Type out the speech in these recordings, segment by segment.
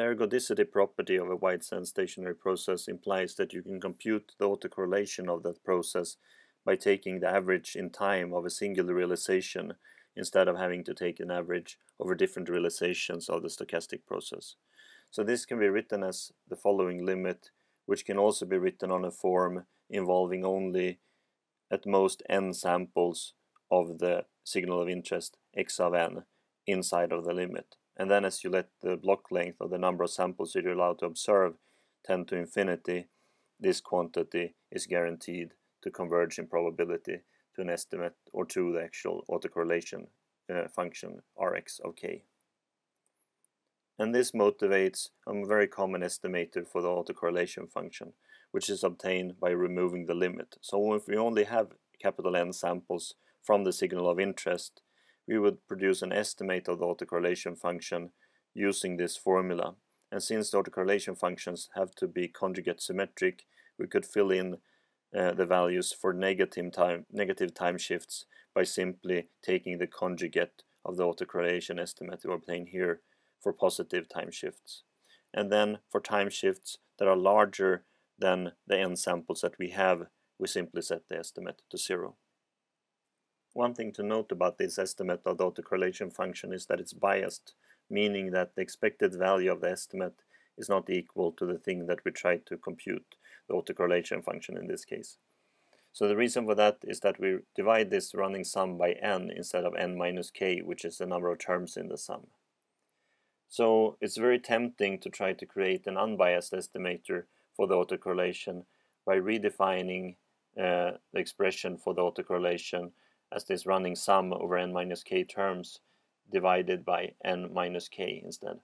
The ergodicity property of a wide-sense stationary process implies that you can compute the autocorrelation of that process by taking the average in time of a single realization instead of having to take an average over different realizations of the stochastic process. So this can be written as the following limit, which can also be written on a form involving only at most n samples of the signal of interest x of n inside of the limit. And then as you let the block length or the number of samples that you're allowed to observe tend to infinity, this quantity is guaranteed to converge in probability to an estimate or to the actual autocorrelation uh, function Rx of k. And this motivates a very common estimator for the autocorrelation function, which is obtained by removing the limit. So if we only have capital N samples from the signal of interest, we would produce an estimate of the autocorrelation function using this formula. And since the autocorrelation functions have to be conjugate symmetric, we could fill in uh, the values for negative time, negative time shifts by simply taking the conjugate of the autocorrelation estimate we obtain here for positive time shifts. And then for time shifts that are larger than the n samples that we have, we simply set the estimate to zero. One thing to note about this estimate of the autocorrelation function is that it's biased, meaning that the expected value of the estimate is not equal to the thing that we try to compute, the autocorrelation function in this case. So the reason for that is that we divide this running sum by n instead of n minus k, which is the number of terms in the sum. So it's very tempting to try to create an unbiased estimator for the autocorrelation by redefining uh, the expression for the autocorrelation as this running sum over n minus k terms divided by n minus k instead.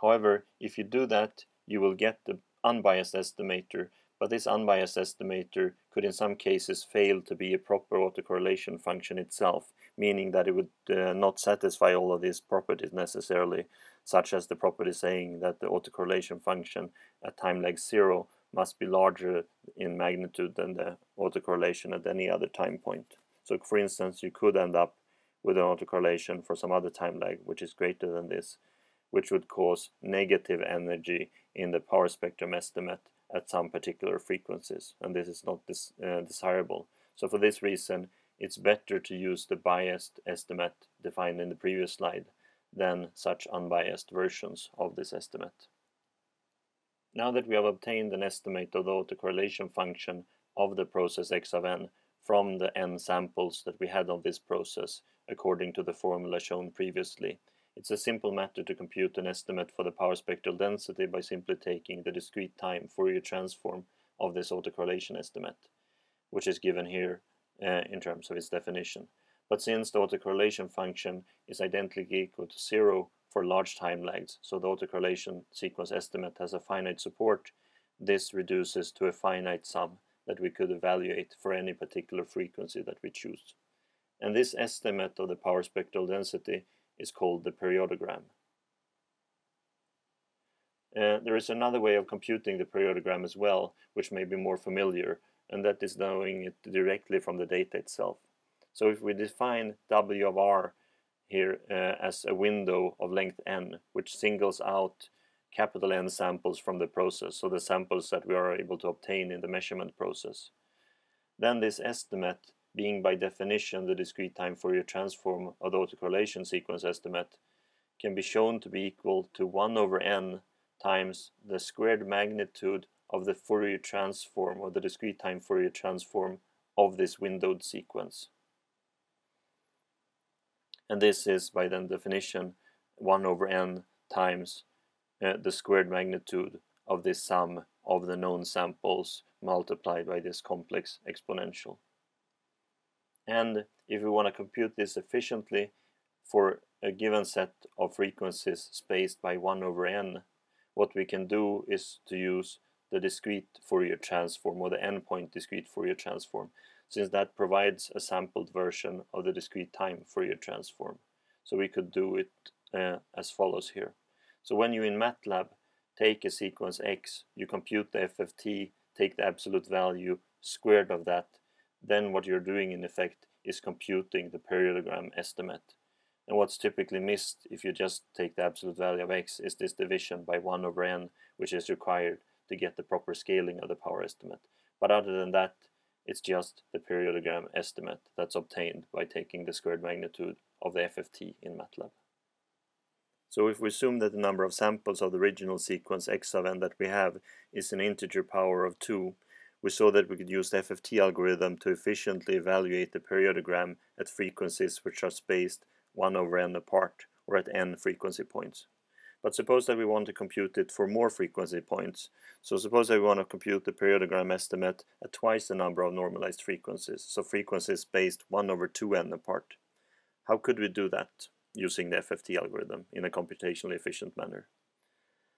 However, if you do that, you will get the unbiased estimator, but this unbiased estimator could in some cases fail to be a proper autocorrelation function itself, meaning that it would uh, not satisfy all of these properties necessarily, such as the property saying that the autocorrelation function at time lag zero must be larger in magnitude than the autocorrelation at any other time point. So for instance, you could end up with an autocorrelation for some other time lag which is greater than this, which would cause negative energy in the power spectrum estimate at some particular frequencies, and this is not this, uh, desirable. So for this reason, it's better to use the biased estimate defined in the previous slide than such unbiased versions of this estimate. Now that we have obtained an estimate of the autocorrelation function of the process x of n, from the n samples that we had of this process according to the formula shown previously. It's a simple matter to compute an estimate for the power spectral density by simply taking the discrete time Fourier transform of this autocorrelation estimate, which is given here uh, in terms of its definition. But since the autocorrelation function is identically equal to zero for large time lags, so the autocorrelation sequence estimate has a finite support, this reduces to a finite sum that we could evaluate for any particular frequency that we choose. And this estimate of the power spectral density is called the periodogram. Uh, there is another way of computing the periodogram as well, which may be more familiar, and that is knowing it directly from the data itself. So if we define W of R here uh, as a window of length n, which singles out capital N samples from the process, so the samples that we are able to obtain in the measurement process. Then this estimate, being by definition the discrete time Fourier transform of the autocorrelation sequence estimate, can be shown to be equal to 1 over n times the squared magnitude of the Fourier transform or the discrete time Fourier transform of this windowed sequence. And this is by then definition 1 over n times uh, the squared magnitude of this sum of the known samples multiplied by this complex exponential. And if we want to compute this efficiently for a given set of frequencies spaced by 1 over n, what we can do is to use the discrete Fourier transform or the n-point discrete Fourier transform since that provides a sampled version of the discrete time Fourier transform. So we could do it uh, as follows here. So when you in MATLAB take a sequence X, you compute the FFT, take the absolute value squared of that, then what you're doing in effect is computing the periodogram estimate. And what's typically missed if you just take the absolute value of x is this division by 1 over n, which is required to get the proper scaling of the power estimate. But other than that, it's just the periodogram estimate that's obtained by taking the squared magnitude of the FFT in MATLAB. So if we assume that the number of samples of the original sequence x of n that we have is an integer power of 2, we saw that we could use the FFT algorithm to efficiently evaluate the periodogram at frequencies which are spaced 1 over n apart, or at n frequency points. But suppose that we want to compute it for more frequency points. So suppose that we want to compute the periodogram estimate at twice the number of normalized frequencies, so frequencies spaced 1 over 2n apart. How could we do that using the FFT algorithm in a computationally efficient manner?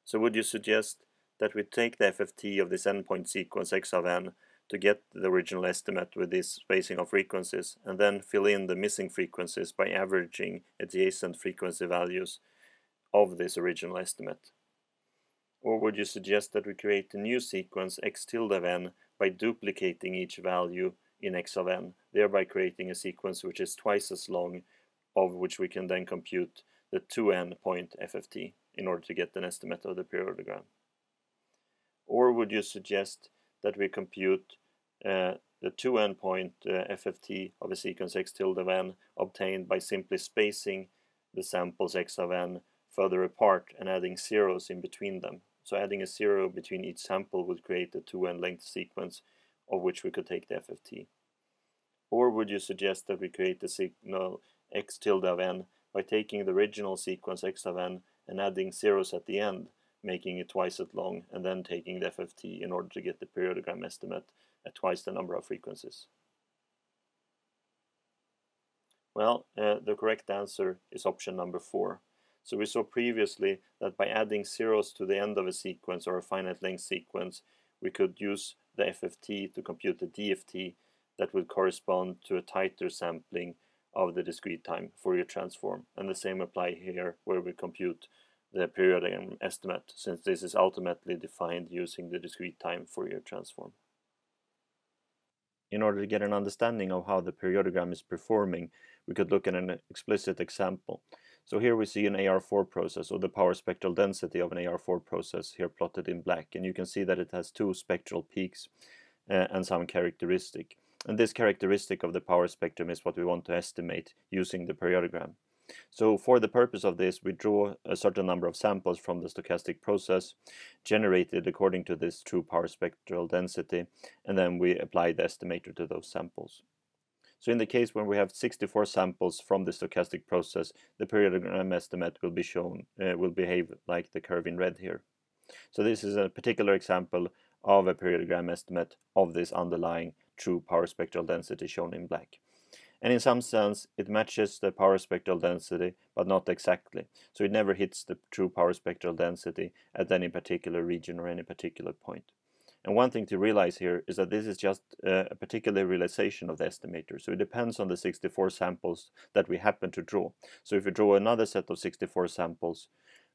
So would you suggest that we take the FFT of this n-point sequence x of n to get the original estimate with this spacing of frequencies and then fill in the missing frequencies by averaging adjacent frequency values of this original estimate? Or would you suggest that we create a new sequence x tilde of n by duplicating each value in x of n, thereby creating a sequence which is twice as long, of which we can then compute the 2n point FFT in order to get an estimate of the periodogram? Or would you suggest that we compute uh, the 2n point uh, FFT of a sequence x tilde of n obtained by simply spacing the samples x of n further apart and adding zeros in between them. So adding a zero between each sample would create a 2n length sequence of which we could take the FFT. Or would you suggest that we create the signal x tilde of n by taking the original sequence x of n and adding zeros at the end making it twice as long, and then taking the FFT in order to get the periodogram estimate at twice the number of frequencies? Well, uh, the correct answer is option number four. So we saw previously that by adding zeros to the end of a sequence or a finite length sequence, we could use the FFT to compute the DFT that would correspond to a tighter sampling of the discrete time Fourier transform. And the same apply here where we compute the periodogram estimate, since this is ultimately defined using the discrete time Fourier transform. In order to get an understanding of how the periodogram is performing, we could look at an explicit example. So here we see an AR4 process, or the power spectral density of an AR4 process, here plotted in black. And you can see that it has two spectral peaks uh, and some characteristic. And this characteristic of the power spectrum is what we want to estimate using the periodogram. So for the purpose of this, we draw a certain number of samples from the stochastic process generated according to this true power spectral density, and then we apply the estimator to those samples. So in the case when we have 64 samples from the stochastic process, the periodogram estimate will be shown, uh, will behave like the curve in red here. So this is a particular example of a periodogram estimate of this underlying true power spectral density shown in black and in some sense it matches the power spectral density but not exactly so it never hits the true power spectral density at any particular region or any particular point. and one thing to realize here is that this is just uh, a particular realization of the estimator. So it depends on the 64 samples that we happen to draw. So if we draw another set of 64 samples,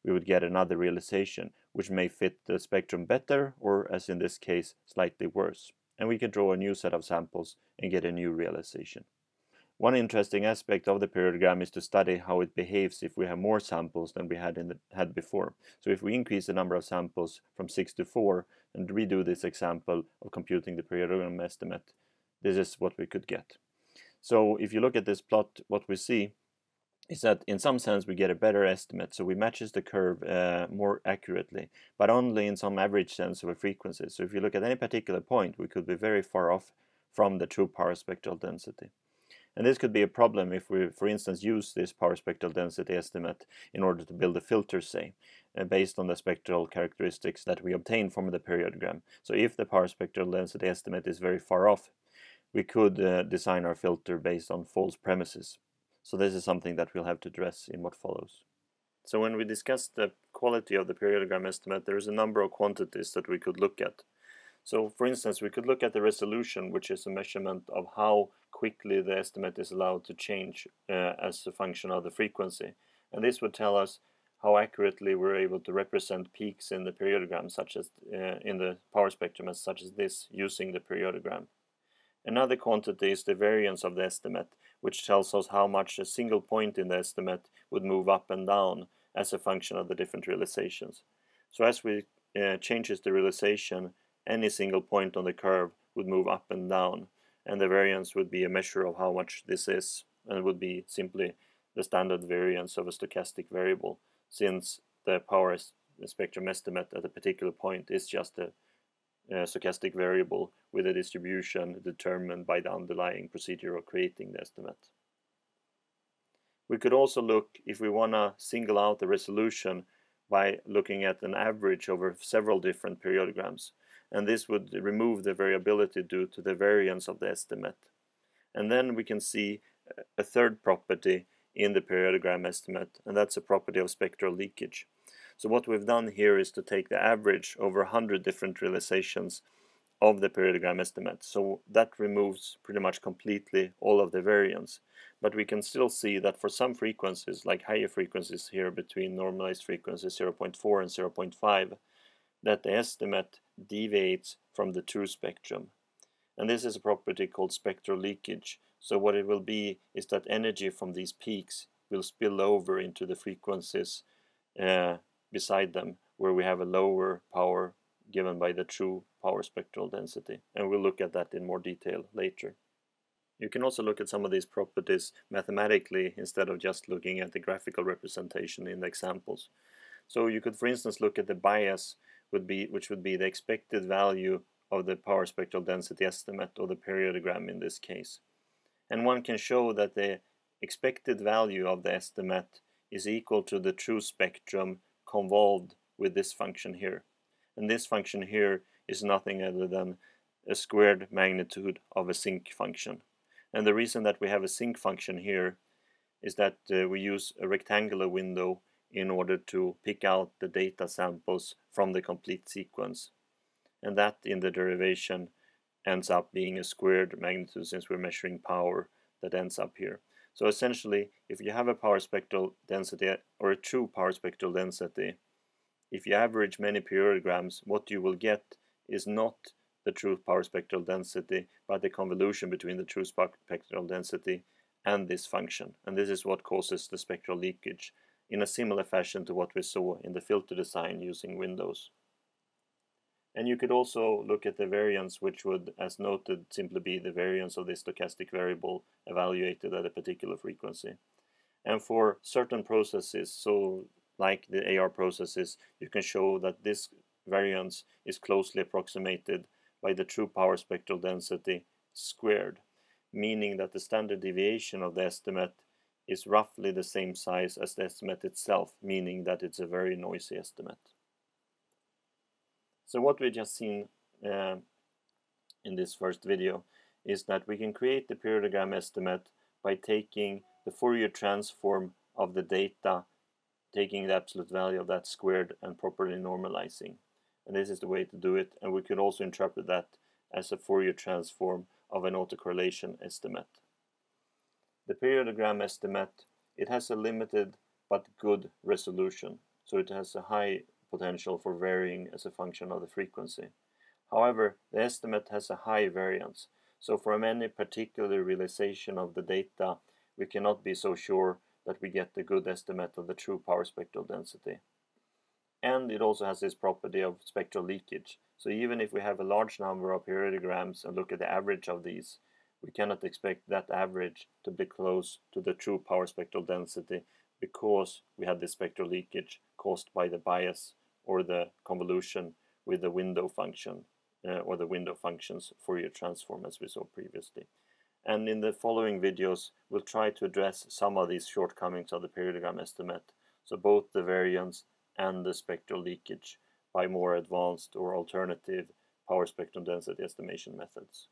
we would get another realization, which may fit the spectrum better, or as in this case, slightly worse. And we can draw a new set of samples and get a new realization. One interesting aspect of the periodogram is to study how it behaves if we have more samples than we had, in the, had before. So if we increase the number of samples from 6 to 4 and redo this example of computing the periodogram estimate, this is what we could get. So if you look at this plot, what we see is that in some sense we get a better estimate, so we matches the curve uh, more accurately, but only in some average sense of a frequency. So if you look at any particular point, we could be very far off from the true power spectral density. And this could be a problem if we, for instance, use this power spectral density estimate in order to build a filter, say, uh, based on the spectral characteristics that we obtain from the periodogram. So if the power spectral density estimate is very far off, we could uh, design our filter based on false premises. So this is something that we'll have to address in what follows. So when we discuss the quality of the periodogram estimate, there's a number of quantities that we could look at. So for instance, we could look at the resolution, which is a measurement of how quickly the estimate is allowed to change uh, as a function of the frequency. And this would tell us how accurately we're able to represent peaks in the periodogram, such as uh, in the power spectrum, as such as this, using the periodogram. Another quantity is the variance of the estimate, which tells us how much a single point in the estimate would move up and down as a function of the different realizations. So as we uh, changes the realization, any single point on the curve would move up and down, and the variance would be a measure of how much this is, and would be simply the standard variance of a stochastic variable, since the power spectrum estimate at a particular point is just a, a stochastic variable with a distribution determined by the underlying procedure of creating the estimate. We could also look, if we want to single out the resolution, by looking at an average over several different periodograms. And this would remove the variability due to the variance of the estimate. And then we can see a third property in the periodogram estimate, and that's a property of spectral leakage. So what we've done here is to take the average over 100 different realizations of the periodogram estimate. So that removes pretty much completely all of the variance. But we can still see that for some frequencies, like higher frequencies here between normalized frequencies 0.4 and 0.5, that the estimate deviates from the true spectrum. And this is a property called spectral leakage. So what it will be is that energy from these peaks will spill over into the frequencies uh, beside them, where we have a lower power given by the true power spectral density. And we'll look at that in more detail later. You can also look at some of these properties mathematically instead of just looking at the graphical representation in the examples. So you could, for instance, look at the bias, would be, which would be the expected value of the power spectral density estimate or the periodogram in this case. And one can show that the expected value of the estimate is equal to the true spectrum convolved with this function here. And this function here is nothing other than a squared magnitude of a sinc function. And the reason that we have a sinc function here is that uh, we use a rectangular window in order to pick out the data samples from the complete sequence. And that in the derivation ends up being a squared magnitude since we're measuring power that ends up here. So essentially, if you have a power spectral density or a true power spectral density, if you average many periodograms, what you will get is not the true power spectral density, but the convolution between the true spectral density and this function. And this is what causes the spectral leakage in a similar fashion to what we saw in the filter design using windows. And you could also look at the variance, which would, as noted, simply be the variance of the stochastic variable evaluated at a particular frequency. And for certain processes, so like the AR processes, you can show that this variance is closely approximated by the true power spectral density squared, meaning that the standard deviation of the estimate is roughly the same size as the estimate itself, meaning that it's a very noisy estimate. So what we just seen uh, in this first video is that we can create the periodogram estimate by taking the Fourier transform of the data taking the absolute value of that squared and properly normalizing. And this is the way to do it. And we could also interpret that as a Fourier transform of an autocorrelation estimate. The periodogram estimate, it has a limited but good resolution. So it has a high potential for varying as a function of the frequency. However, the estimate has a high variance. So from any particular realization of the data, we cannot be so sure that we get a good estimate of the true power spectral density. And it also has this property of spectral leakage. So even if we have a large number of periodograms and look at the average of these, we cannot expect that average to be close to the true power spectral density because we had this spectral leakage caused by the bias or the convolution with the window function uh, or the window functions Fourier transform as we saw previously. And in the following videos, we'll try to address some of these shortcomings of the periodogram estimate, so both the variance and the spectral leakage by more advanced or alternative power spectrum density estimation methods.